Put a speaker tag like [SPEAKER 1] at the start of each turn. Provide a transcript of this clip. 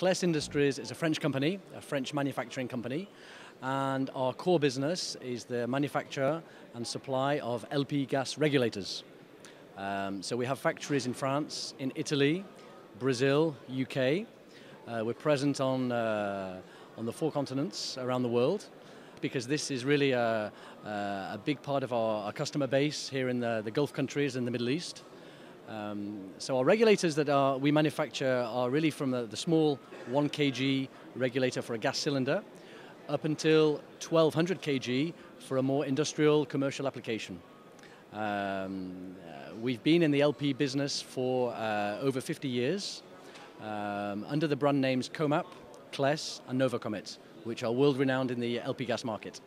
[SPEAKER 1] Clesse Industries is a French company, a French manufacturing company, and our core business is the manufacture and supply of LP gas regulators. Um, so we have factories in France, in Italy, Brazil, UK. Uh, we're present on, uh, on the four continents around the world because this is really a, a big part of our, our, customer base here in the, the Gulf countries and the Middle East. Um, so our regulators that are, we manufacture are really from the, the, small 1 kg regulator for a gas cylinder up until 1200 kg for a more industrial commercial application. Um, uh, we've been in the LP business for uh, over 50 years um, under the brand names Comap, Clesse and Novacomet, which are world renowned in the LP gas market.